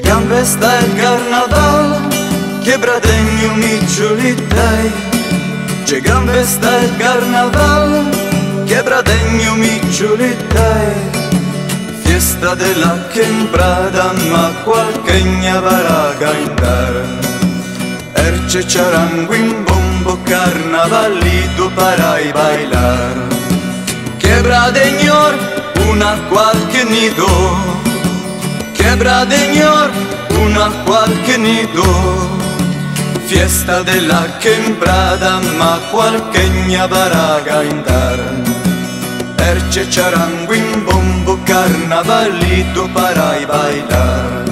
festa el carnaval, quebradeño mi chulitay. Llegan festa el carnaval, quebradeño mi chulitay. Fiesta de la ma qualqueña baraga indar. Erce charanguin bombo carnavalito para y bailar. Quebradeñor, una qualche nido Quebradeñor, una qualche nido. Fiesta de la quebrada, ma qualqueña baraga indar Erce charanguin bombo carnavalito para y bailar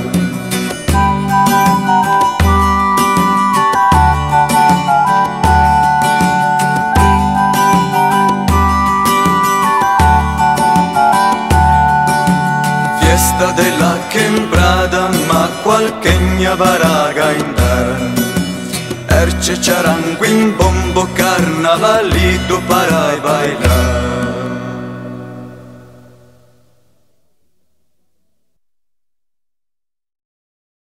Fiesta de la quebrada, ma qualqueña baraga indar Erce charanguin bombo carnavalito para bailar